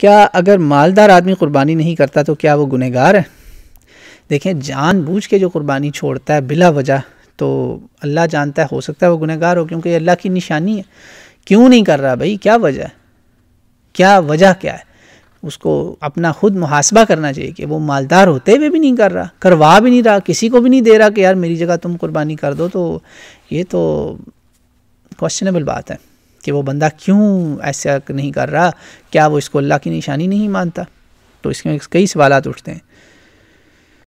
क्या अगर मालदार आदमी कुर्बानी नहीं करता तो क्या वो गुनहगार है? देखें जान बूझ के जो कुर्बानी छोड़ता है बिला वजह तो अल्लाह जानता है हो सकता है वो गुनहगार हो, क्योंकि अल्लाह की निशानी है। क्यों नहीं कर रहा भाई? क्या वजह? है क्या वजह क्या है? उसको अपना खुद मुहासबा करना चाहिए कि वो मालदार होते हुए भी नहीं कर रहा, करवा भी नहीं रहा, किसी को भी नहीं दे रहा कि यार मेरी जगह तुम कुर्बानी कर दो तो ये तो क्वेश्चनेबल बात है। कि वो बंदा क्यों ऐसा नहीं कर रहा? क्या वो इसको अल्लाह की निशानी नहीं मानता? तो इसमें कई सवाल उठते हैं।